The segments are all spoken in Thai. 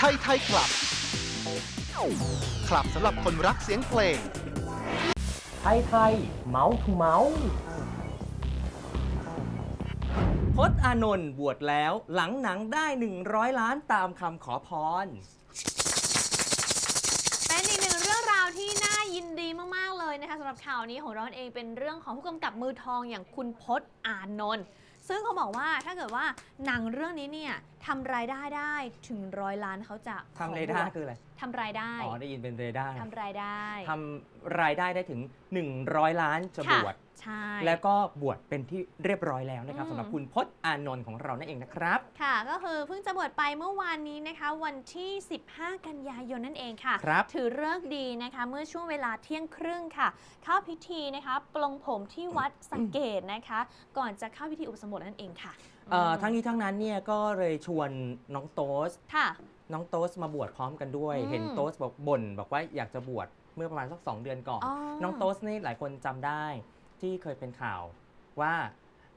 ไทยไทยคลับ คลับสำหรับคนรักเสียงเพลง ไทยไทยเมาส์ทูเมาส์พจน์อานนท์บวชแล้วหลังหนังได้ 100 ล้านตามคำขอพร เป็นอีกหนึ่งเรื่องราวที่น่ายินดีมาก ๆ เลยนะคะสำหรับข่าวนี้ของเราเองเป็นเรื่องของผู้กำกับมือทองอย่างคุณพจน์อานนท์ซึ่งเขาบอกว่าถ้าเกิดว่าหนังเรื่องนี้เนี่ยทำรายได้ได้ถึงร้อยล้านเขาจะทำเรดาร์คืออะไร ทำรายได้อ๋อ ได้ยินเป็นเรดาร์ทำรายได้ทำรายได้ได้ถึง 100 ล้านจะบวชค่ะใช่แล้วก็บวชเป็นที่เรียบร้อยแล้วนะครับอืมสำหรับคุณพชร์อานนท์ของเรานั่นเองนะครับ ค่ะก็คือเพิ่งจะบวชไปเมื่อวานนี้นะคะ วันที่ 15 กันยายนนั่นเองค่ะครับถือเลิกษ์ดีนะคะ เมื่อช่วงเวลาเที่ยงครึ่งค่ะ เข้าพิธีนะคะปลงผมที่วัดสังเกตนะคะ ก่อนจะเข้าพิธีอุปสมบทนั่นเองค่ะ เอ่อมทั้งนี้ทั้งนั้นเนี่ยก็เลยชวนน้องโต๊สค่ะ น้องโต๊สมาบวชพร้อมกันด้วย อืม เห็นโต๊สบอกบ่นบอกว่าอยากจะบวชเมื่อประมาณสัก2เดือนก่อนอ๋อน้องโต๊สนี่หลายคนจำได้ที่เคยเป็นข่าวว่า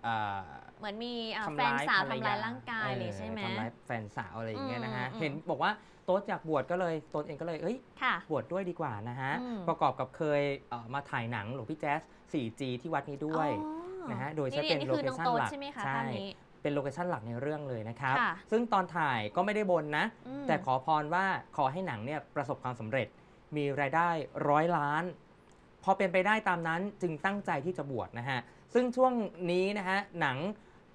เอ่อเหมือนมีเอ่อทำแฟนร้ายสาวภรรทำร้ายร่างกายเลยออใช่ไหม ทำร้ายแฟนสาวอะไรอย่างเงี้ยนะฮะ อืมอืม เห็นบอกว่าโต๊สอยากบวชก็เลยโต๊สเองก็เลยเอ้ย ค่ะ บวชด้วยดีกว่านะฮะ อืม ประกอบกับเคยเอ่อมาถ่ายหนังหลวงพี่แจ๊ส 4G ที่วัดนี้ด้วยอ๋อนะฮะ โดยใช้นี่เป็นนี่โลคือเคน้องชั่นโต๊ดหลักใช่ไหมคะใช่ภาพนี้ เป็นโลเคชั่นหลักในเรื่องเลยนะครับ ค่ะซึ่งตอนถ่ายก็ไม่ได้บนนะ อืม แต่ขอพรว่าขอให้หนังเนี่ยประสบความสำเร็จ มีรายได้ร้อยล้าน พอเป็นไปได้ตามนั้นจึงตั้งใจที่จะบวชนะฮะ ซึ่งช่วงนี้นะฮะหนัง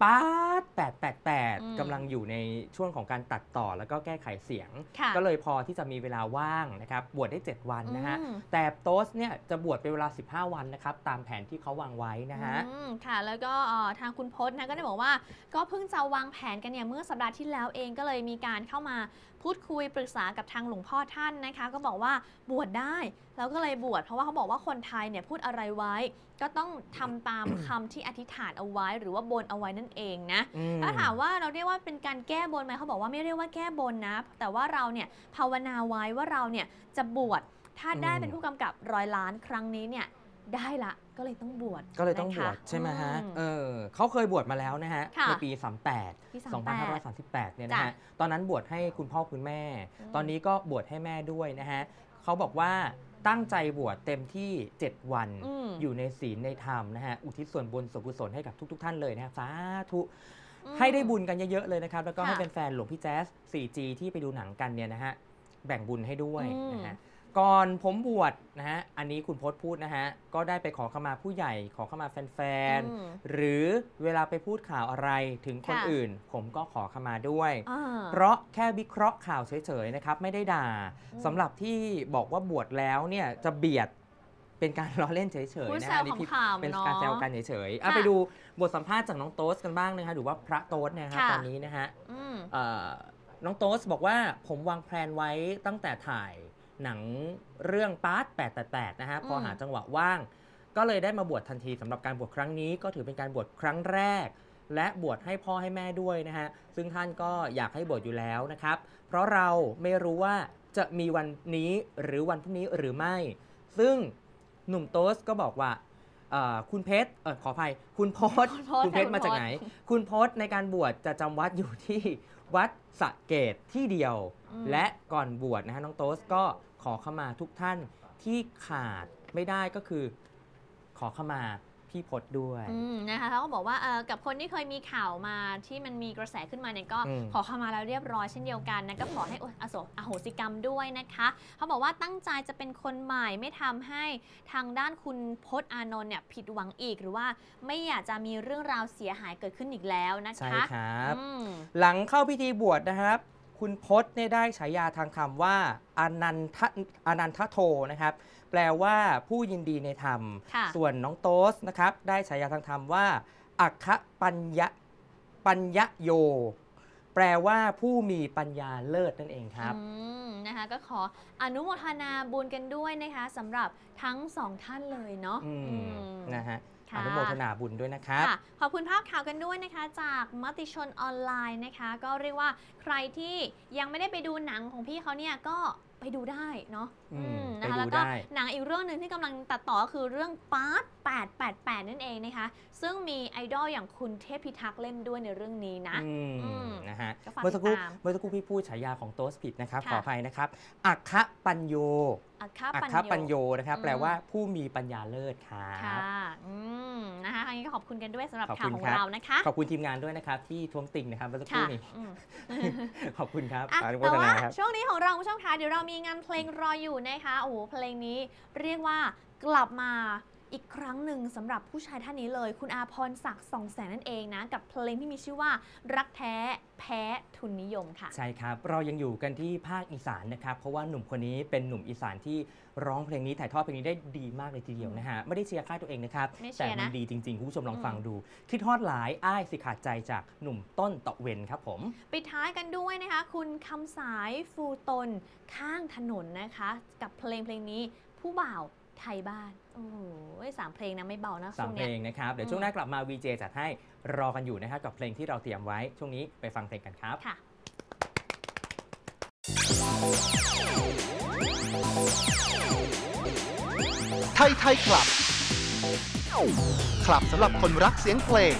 ป๊าดอืม888กำลังอยู่ในช่วงของการตัดต่อแล้วก็แก้ไขเสียง ค่ะก็เลยพอที่จะมีเวลาว่างนะครับ บวชได้ 7 วันนะฮะ อืม แต่โต๊สเนี่ยจะบวชเป็นเวลา 15 วันนะครับ ตามแผนที่เขาวางไว้นะฮะ อืมค่ะ แล้วก็เอ่อทางคุณพจน์นะก็ได้บอกว่า ก็เพิ่งจะวางแผนกันเนี่ยเมื่อสัปดาห์ที่แล้วเองก็เลยมีการเข้ามาพูดคุยปรึกษากับทางหลวงพ่อท่านนะคะ ก็บอกว่าบวชได้แล้วก็เลยบวชเพราะว่าเขาบอกว่าคนไทยเนี่ยพูดอะไรไว้ ก็ต้องทำตามคำที่อธิษฐานเอาไว้ หรือว่าบนเอาไว้นั่นเองนะอืมถ้าถามว่าเราเรียกว่าเป็นการแก้บนไหมเขาบอกว่าไม่เรียกว่าแก้บนนะ แต่ว่าเราเนี่ยภาวนาไว้ว่าเราเนี่ยจะบวชถ้าได้อืมเป็นผู้กำกับร้อยล้านครั้งนี้เนี่ยได้ละ ก็เลยต้องบวชก็เลยต้องบนะคะวชใช่ไหมฮะ อืม เออเขาเคยบวชมาแล้วนะฮะ ค่ะในปี 38 ที่38 2538 เนี่ยนะฮะจ้ตอนนั้นบวชให้คุณพ่อคุณแม่ อืม ตอนนี้ก็บวชให้แม่ด้วยนะฮะเขาบอกว่าตั้งใจบวชเต็มที่ 7 วัน อืม อยู่ในศีลในธรรมนะฮะ อุทิศส่วนบุญส่วนกุศลให้กับทุก ๆ ท่านเลยนะฮะสาธุ อืมให้ได้บุญกันเยอะ ๆ เลยนะครับ แล้วก็ค่ะให้เป็นแฟนหลวงพี่แจ๊ส 4G ที่ไปดูหนังกันเนี่ยนะฮะ แบ่งบุญให้ด้วยอืม นะฮะ ก่อนผมบวชนะฮะ อันนี้คุณพจน์พูดนะฮะ ก็ได้ไปขอขมาผู้ใหญ่ ขอขมาแฟนอืมๆ หรือเวลาไปพูดข่าวอะไรถึงคนค่ะ อื่น ผมก็ขอขมาด้วย อ่า เพราะแค่วิเคราะห์ข่าวเฉยๆนะครับ ไม่ได้ด่าอืมสำหรับที่บอกว่าบวชแล้วเนี่ยจะเบียดเป็นการ ล้อเล่นเฉยพูดๆนะแซฮะวนี่พี่ขำๆเป็นเนาะการแซวกันเฉยๆอะค่ะไปดูบทสัมภาษณ์จากน้องโต๊สกันบ้างนะคะหรือว่าพระโต๊สเนี่ยครับค่ะ ตอนนี้นะฮะ อืม เอ่อน้องโต๊สบอกว่าผมวางแผนไว้ตั้งแต่ถ่าย หนังเรื่องปาร์ต888 นะฮะ พออืมหาจังหวะว่าง ก็เลยได้มาบวชทันทีสำหรับการบวชครั้งนี้ ก็ถือเป็นการบวชครั้งแรก และบวชให้พ่อให้แม่ด้วยนะฮะ ซึ่งท่านก็อยากให้บวชอยู่แล้วนะครับ เพราะเราไม่รู้ว่าจะมีวันนี้หรือวันพรุ่งนี้หรือไม่ ซึ่งหนุ่มโต๊สก็บอกว่าเอ่อ คุณเพชรเออขออภัย คุณโพสคุณโพสต์คุณเพชรค่ะมาจากคุณโพสต์ไหน คุณโพสต์ในการบวชจะจำวัดอยู่ที่วัดสระเกตที่เดียวอืมและก่อนบวชนะฮะน้องโต๊สก็ขอเข้ามาทุกท่านที่ขาดไม่ได้ก็คือขอเข้ามา พี่พศด้วยอืมนะคะเขาก็บอกว่าเอ่อกับคนที่เคยมีข่าวมาที่มันมีกระแสขึ้นมาเนี่ยก็อืม ขอเข้ามาแล้วเรียบร้อยเช่นเดียวกันนะก็ขอให้อโศอโหสิกรรมด้วยนะคะเขาบอกว่าตั้งใจจะเป็นคนใหม่ไม่ทำให้ทางด้านคุณพจน์อานนท์เนี่ยผิดหวังอีกหรือว่าไม่อยากจะมีเรื่องราวเสียหายเกิดขึ้นอีกแล้วนะคะใช่ครับ อืม หลังเข้าพิธีบวชนะครับ คุณพศเนี่ยได้ฉายาทางธรรมว่าอนันทอนันทโทนะครับ แปลว่าผู้ยินดีในธรรม ค่ะส่วนน้องโต๊สนะครับ ได้ฉายาทางธรรมว่า อัคคปัญญะปัญญโย แปลว่าผู้มีปัญญาเลิศนั่นเองครับ อืมนะคะ ก็ขออนุโมทนาบุญกันด้วยนะคะสำหรับทั้งสองท่านเลยเนาะอืมอืม นะฮะค่ะ อนุโมทนาบุญด้วยนะครับค่ะขอบคุณภาพข่าวกันด้วยนะคะ จากมติชนออนไลน์นะคะ ก็เรียกว่าใครที่ยังไม่ได้ไปดูหนังของพี่เขาเนี่ยก็ไปดูได้เนาะอืมอืมนะคะไปดูแล้วก็ได้หนังอีกเรื่องหนึ่งที่กำลังตัดต่อก็คือเรื่องปาร์ต888 นั่นเองนะคะ ซึ่งมีไอดอลอย่างคุณเทพพิทักษ์เล่นด้วยในเรื่องนี้นะอืมอืมนะฮะก็ฝากเมื่อสักครู่ติดตามเมื่อสักครู่พี่พูดฉายาของโตสผิดนะครับค่ะขออภัยนะครับ อัคคะปัญโยอัคคาอัคปัญคะโยปัญโยนะครับอืมแปลว่าผู้มีปัญญาเลิศครัค่ะบอืมนะคะครั้งนี้ก็ขอบคุณกันด้วยสำหรับขอบข่าคุวณของครับเรานะคะ ขอบคุณทีมงานด้วยนะครับ ที่ท้วงติงนะครับเมื่อสักครู่ค่ะนี้อืมขอบคุณครับอะอนุโมแต่ทว่านาครับช่วงนี้ของเราคุณผู้ชมคะเดี๋ยวเรามีงานเพลงรออยู่นะคะโอ้โหเพลงนี้เรียกว่ากลับมา อีกครั้งหนึ่งสำหรับผู้ชายท่านนี้เลย คุณอาพรศักดิ์สองแสนนั่นเองนะ กับเพลงที่มีชื่อว่า รักแท้แพ้ทุนนิยมค่ะ ใช่ครับ เรายังอยู่กันที่ภาคอีสานนะครับ เพราะว่าหนุ่มคนนี้เป็นหนุ่มอีสานที่ร้องเพลงนี้ถ่ายทอดเพลงนี้ได้ดีมากเลยทีเดียวนะฮะ ไม่ได้เชียร์ค่ายตัวเองนะครับ ไม่เชีแต่ยร์มันะดีจริงๆคุณผู้ชมลองอืมฟังดู คิดทอดหลายอ้ายสิขาดใจจากหนุ่มต้นตะเวนครับผม ปิดท้ายกันด้วยนะคะ คุณคำสายฟูตนข้างถนนนะคะ กับเพลงเพลงนี้ผู้บ่าว ไทยบ้าน โอ้โหสามเพลงนะไม่เบานะสาช่มวงเพลเนี้ยงนะครับ เดี๋ยวอืมช่วงหน้ากลับมา VJ จัดให้รอกันอยู่นะครับกับเพลงที่เราเตรียมไว้ ช่วงนี้ไปฟังเพลงกันครับค่ะไทยไทยคลับคลับสำหรับคนรักเสียงเพลง